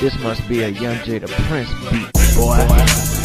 This must be a Young Jada Prince beat, boy.